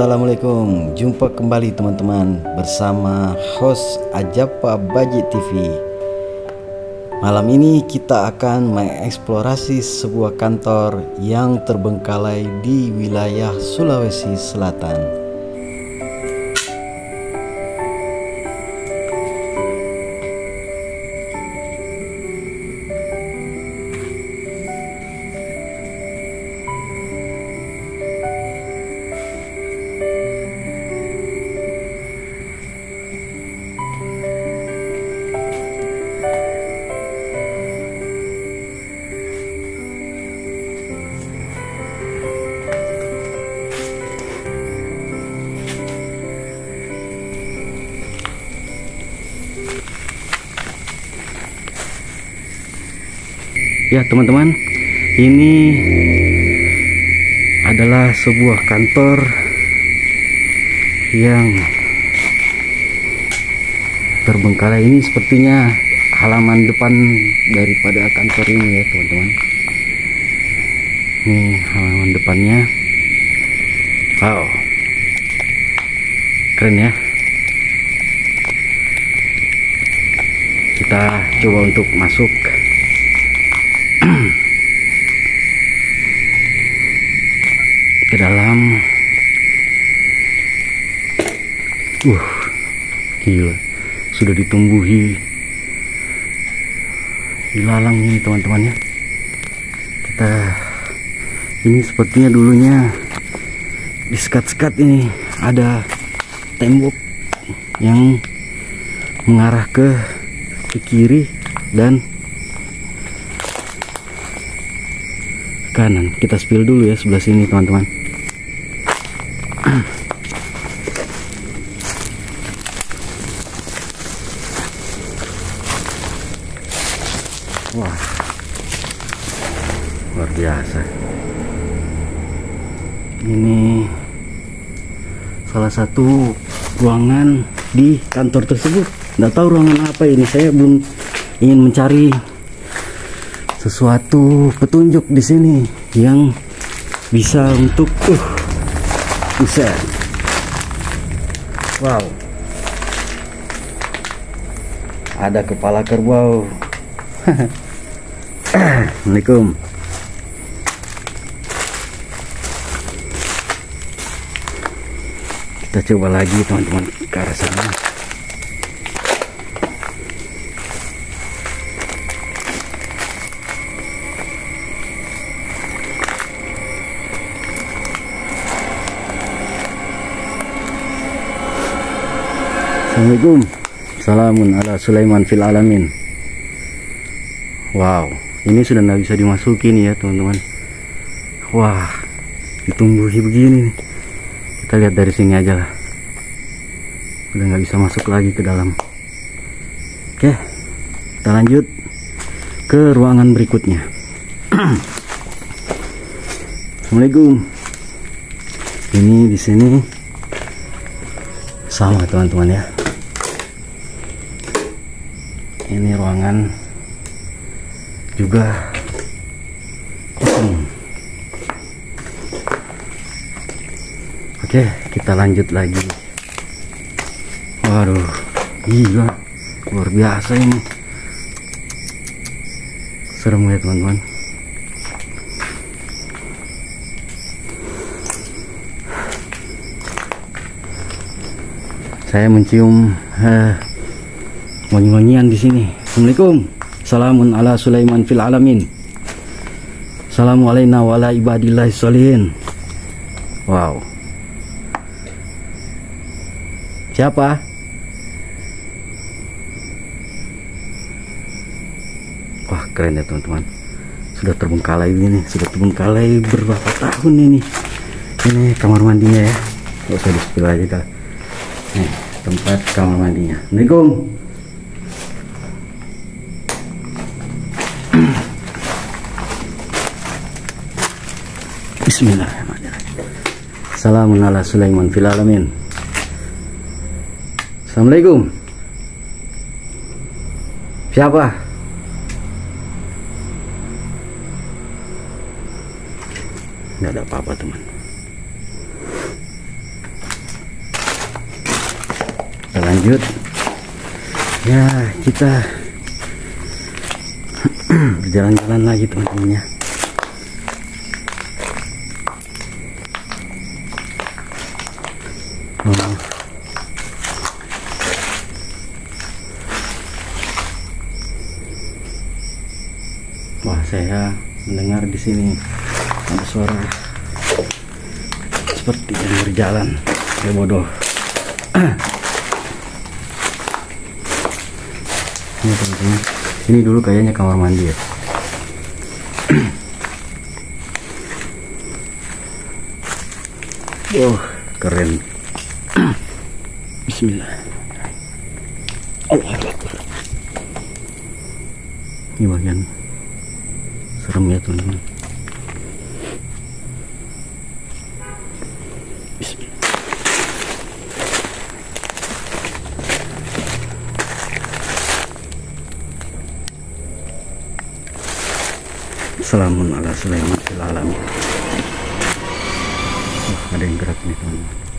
Assalamualaikum Jumpa kembali teman-teman Bersama host Ajapa Baji TV Malam ini kita akan mengeksplorasi sebuah kantor Yang terbengkalai di wilayah Sulawesi Selatan Ya teman-teman Ini adalah sebuah kantor Yang Terbengkalai ini sepertinya Halaman depan daripada kantor ini ya teman-teman. Ini halaman depannya. Wow. Keren ya. Kita coba untuk masuk ke dalam. Uh gila. Sudah ditumbuhi. Ilalang ini teman-teman ya. Kita ini sepertinya dulunya di sekat-sekat ini ada tembok yang mengarah ke ke kiri dan kanan. Kita spill dulu ya sebelah sini teman-teman Wah, luar biasa. Ini salah satu ruangan di kantor tersebut. Nggak tahu ruangan apa ini. Saya belum ingin mencari sesuatu petunjuk di sini yang bisa untuk uh buset. Wow. Ada kepala kerbau. Assalamualaikum kita coba lagi teman-teman ke arah sana Assalamualaikum Salamun ala Sulaiman fil alamin Wow, ini sudah nggak bisa dimasukin ya teman-teman. Wah, ditumbuhi begini nih. Kita lihat dari sini aja lah. Udah nggak bisa masuk lagi ke dalam. Oke, kita lanjut ke ruangan berikutnya. Assalamualaikum. Ini di sini sama teman-teman ya. Ini ruangan juga oke kita lanjut lagi waduh gila luar biasa ini serem ya teman-teman saya mencium eh, di sini Assalamualaikum Salamun ala Sulaiman fil alamin. Salamu alaina wa ala ibadillahi sholihin. Wow. Siapa? Wah, keren ya teman-teman. Sudah terbengkalai ini, sudah terbengkalai berapa tahun ini. Ini kamar mandinya ya. Gak usah di aja dah. Nih, tempat kamar mandinya. Assalamualaikum. Bismillahirrahmanirrahim. Assalamualaikum fil alamin. Assalamualaikum Siapa? Tidak ada apa-apa teman Kita lanjut Ya kita Berjalan-jalan lagi teman-teman ya Oh. Saya mendengar di sini ada suara seperti yang berjalan. Ya bodoh. Ini teman-teman. Ini dulu kayaknya kamar mandi ya. Oh keren. Bismillah. Allah ini bagian serem ya teman-teman Assalamualaikum fil alamin. Oh, ada yang gerak nih teman-teman.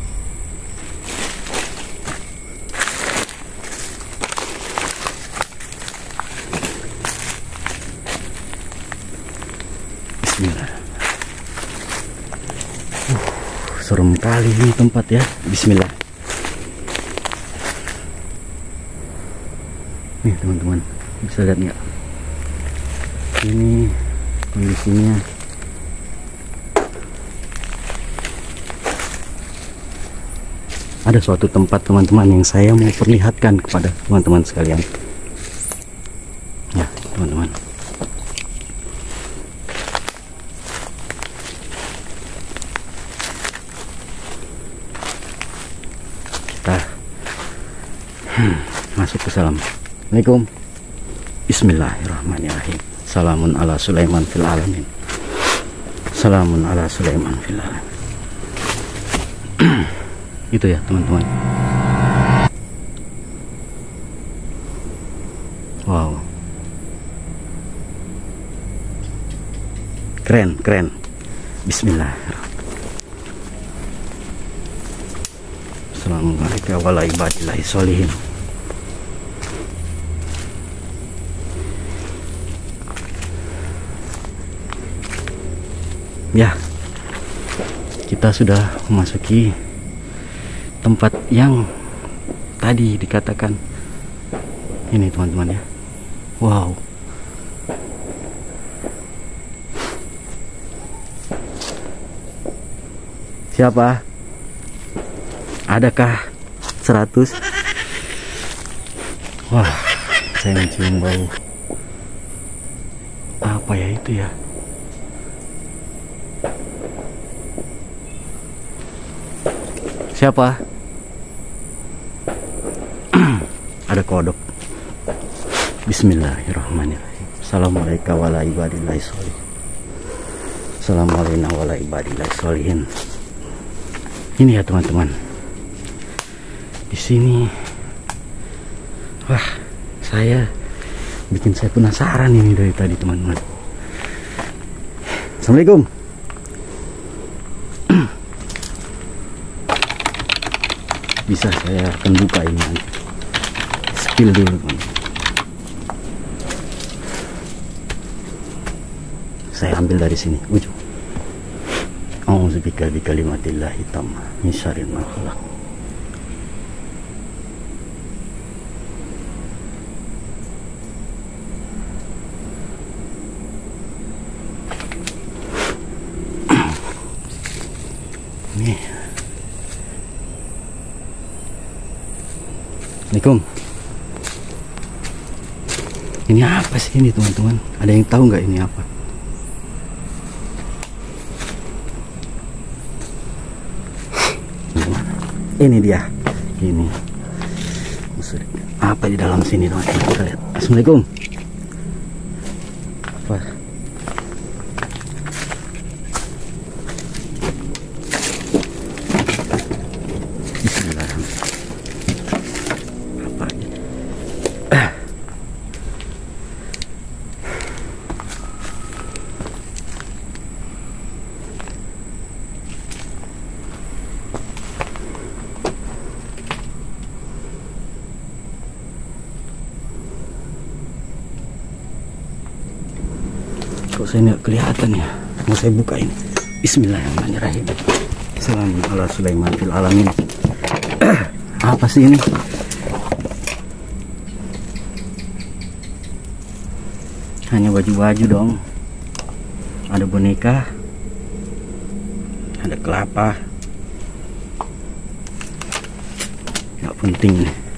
Bismillah. Uh, serem kali ini tempat ya. Bismillah. Nih teman-teman, bisa lihat nggak? Ini kondisinya ada suatu tempat teman-teman yang saya mau perlihatkan kepada teman-teman sekalian ya teman-teman kita hmm, masuk ke salam Assalamualaikum. Bismillahirrahmanirrahim. Salamun ala Sulaiman fil alamin. Salamun ala Sulaiman fil alamin. Itu ya teman-teman. Wow. Keren, keren. Bismillahirrahmanirrahim. Assalamualaikum warahmatullahi wabarakatuh ya. Kita sudah memasuki tempat yang tadi dikatakan ini teman-teman ya. Wow. Siapa? Adakah 100 wah saya mencium bau. Apa ya itu ya Siapa? Ada kodok. Bismillahirrahmanirrahim. Assalamualaikum warahmatullahi wabarakatuh. Assalamualaikum warahmatullahi wabarakatuh. Ini ya teman-teman. Di sini, wah, saya bikin saya penasaran ini dari tadi teman-teman. Assalamualaikum. Bisa saya akan buka ini spill dulu. Teman saya ambil dari sini. Ujung. A'udzubika bi kalimatillahi tamma. Min syarri ma khalaq Nih. Assalamualaikum. Ini apa sih ini teman-teman? Ada yang tahu nggak ini apa? Ini dia. Ini. Apa di dalam sini teman-teman? Assalamualaikum. Apa? Bismillahirrahmanirrahim. Apa ini? Saya nggak kelihatan ya. Mau saya buka ini Bismillahirrahmanirrahim. Assalamualaikum ala Sulaiman fil alamin apa sih ini? Hanya baju-baju dong. Ada boneka. Ada kelapa. Nggak penting nih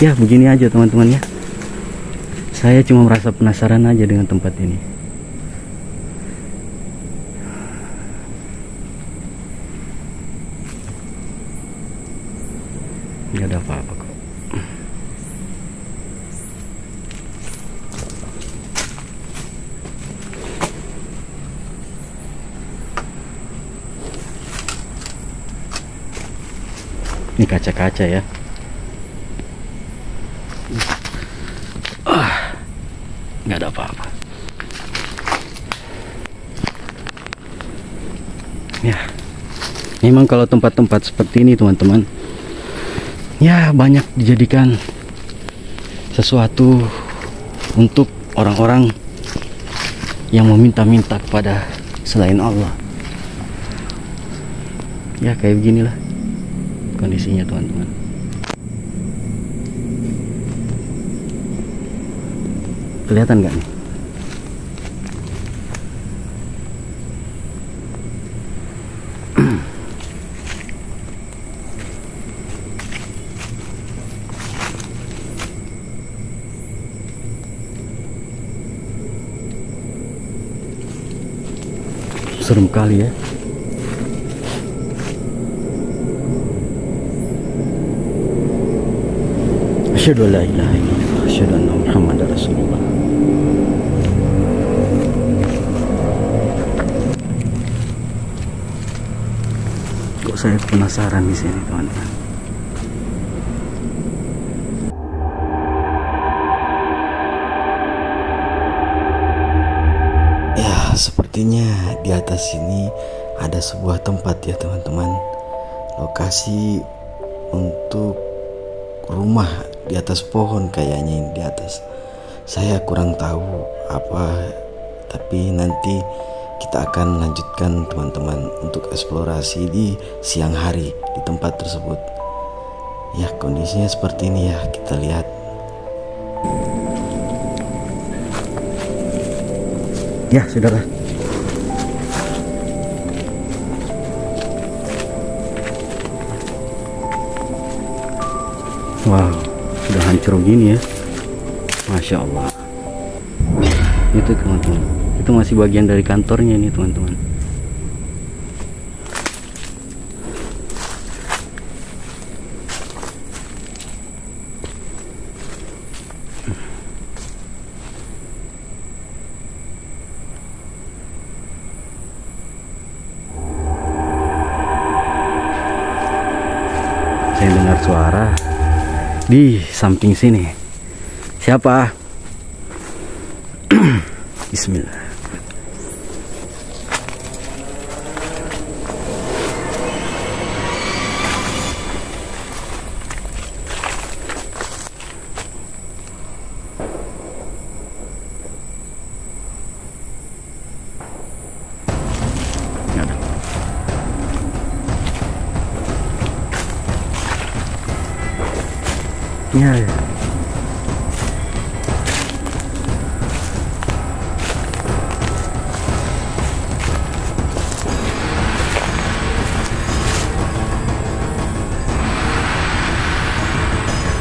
ya begini aja teman-teman ya. Saya cuma merasa penasaran aja dengan tempat ini. Nggak ada apa-apa kok. Ini kaca-kaca ya nggak ada apa-apa. Ya. Memang kalau tempat-tempat seperti ini teman-teman ya banyak dijadikan sesuatu untuk orang-orang yang meminta-minta kepada selain Allah. Ya kayak beginilah kondisinya teman-teman kelihatan nggak nih? Serem kali ya. Asyhadu an la ilaha illallah asyhadu anna Muhammadar Rasulullah Kok saya penasaran di sini teman-teman Ya, sepertinya di atas sini ada sebuah tempat ya teman-teman. Lokasi untuk rumah di atas pohon kayaknya ini di atas. Saya kurang tahu apa, tapi nanti kita akan lanjutkan teman-teman untuk eksplorasi di siang hari di tempat tersebut. Ya, kondisinya seperti ini ya, kita lihat. Ya sudahlah Wow Sudah hancur gini ya Masya Allah Itu teman-teman Itu masih bagian dari kantornya nih teman-teman Saya dengar suara di samping sini. Siapa? Bismillah. Nggak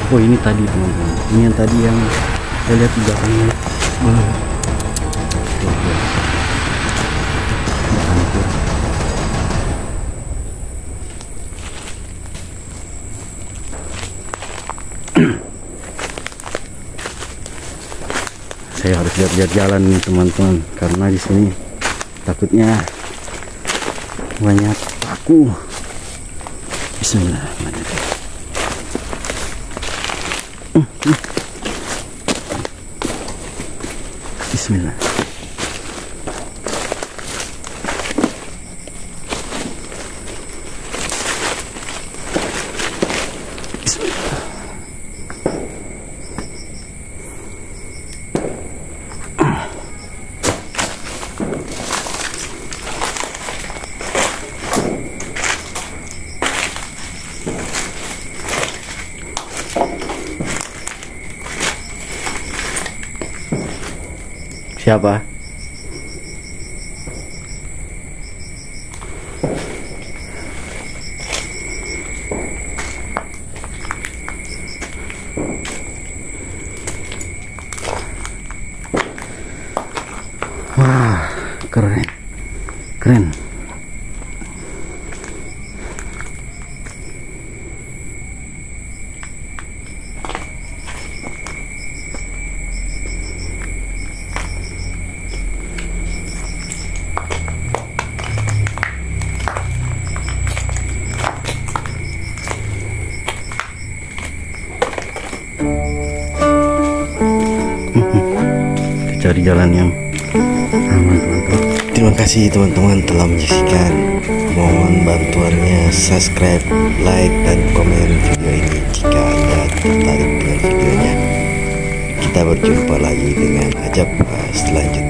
Oh ini tadi teman-teman. Ini yang tadi yang Saya lihat di belakangnya. Hancur. saya harus lihat-lihat jalan nih teman-teman. Karena di sini takutnya banyak paku. Bosku Bismillah Siapa? Cari jalan yang aman teman-teman. Terima kasih teman-teman telah menyaksikan. Mohon bantuannya subscribe, like, dan komen video ini jika Anda tertarik dengan videonya. Kita berjumpa lagi dengan ajab selanjutnya.